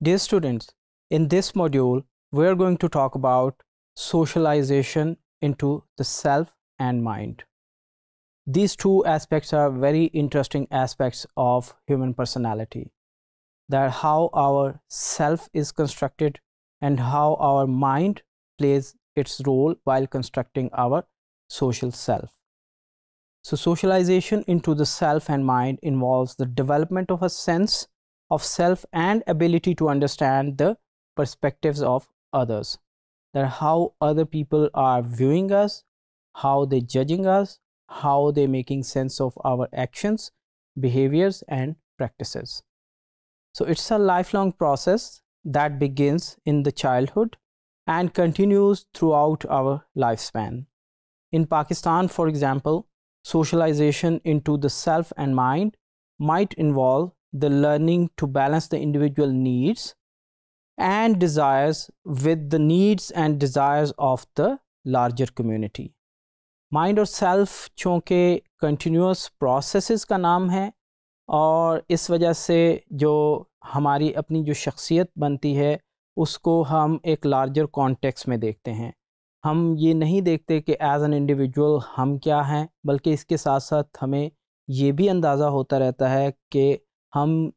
Dear students, in this module, we are going to talk about socialization into the self and mind. These two aspects are very interesting aspects of human personality. That how our self is constructed and how our mind plays its role while constructing our social self. So socialization into the self and mind involves the development of a sense of self and ability to understand the perspectives of others. That how other people are viewing us, how they judging us, how they making sense of our actions, behaviors and practices. So it's a lifelong process that begins in the childhood and continues throughout our lifespan. In Pakistan, for example, socialization into the self and mind might involve the learning to balance the individual needs and desires with the needs and desires of the larger community. Mind और self चूँकि continuous processes का नाम है और इस वजह से जो हमारी अपनी जो शख्सियत बनती है, उसको हम एक लार्जर कॉन्टेक्स में देखते हैं हम ये नहीं देखते कि एज एन इंडिविजुअल हम क्या हैं, बल्कि इसके साथ साथ हमें ये भी अंदाज़ा होता रहता है कि हम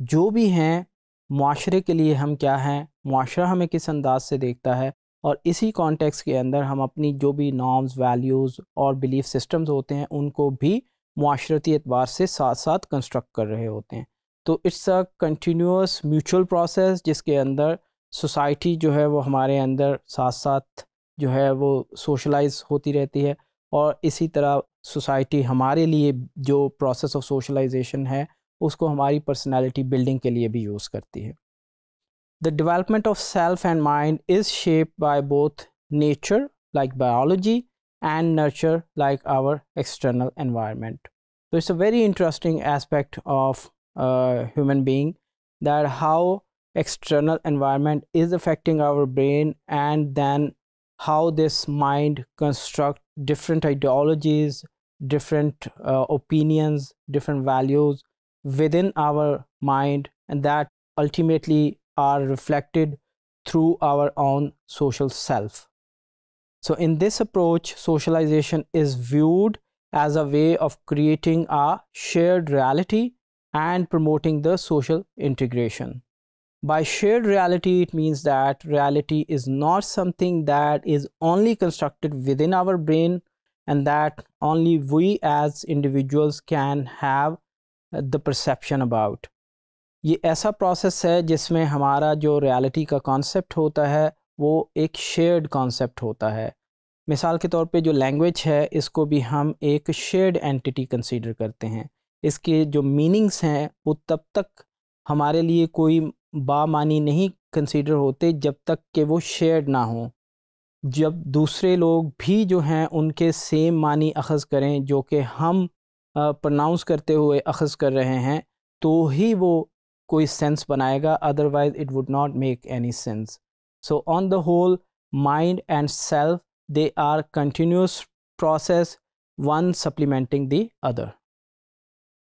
जो भी हैं माशरे के लिए हम क्या हैं? माशरा हमें किस अंदाज से देखता है? और इसी कॉन्टेक्स के अंदर हम अपनी जो भी नॉर्म्स वैल्यूज़ और बिलीफ सिस्टम्स होते हैं, उनको भी माशरती एतबार से साथ साथ कंस्ट्रक्ट कर रहे होते हैं। तो it's a continuous mutual process जिसके अंदर सोसाइटी जो है वो हमारे अंदर साथ साथ जो है वो सोशलाइज होती रहती है। और इसी तरह सोसाइटी हमारे लिए जो प्रोसेस ऑफ़ सोशलाइजेशन है उसको हमारी पर्सनैलिटी बिल्डिंग के लिए भी यूज़ करती है। The development of self and mind is shape by both nature like biology and nurture like our external environment तो it's a very interesting aspect of human being that how external environment is affecting our brain and then how this mind construct different ideologies different opinions different values within our mind and that ultimately are reflected through our own social self. So in this approach, socialization is viewed as a way of creating a shared reality and promoting the social integration. By shared reality, it means that reality is not something that is only constructed within our brain and that only we as individuals can have the perception about ये ऐसा process है जिसमें हमारा जो reality का concept होता है, वो एक शेयर्ड कॉन्सेप्ट होता है। मिसाल के तौर पे जो लैंग्वेज है, इसको भी हम एक शेयर्ड एंटिटी कंसीडर करते हैं। इसके जो मीनिंग्स हैं, वो तब तक हमारे लिए कोई बामानी नहीं कंसीडर होते जब तक कि वो शेयर्ड ना हो। जब दूसरे लोग भी जो हैं, उनके सेम मानी अखज़ करें, जो कि हम प्रोनाउंस करते हुए अखज़ कर रहे हैं तो ही वो कोई सेंस बनाएगा otherwise it would not make any sense so on the whole mind and self they are continuous process one supplementing the other.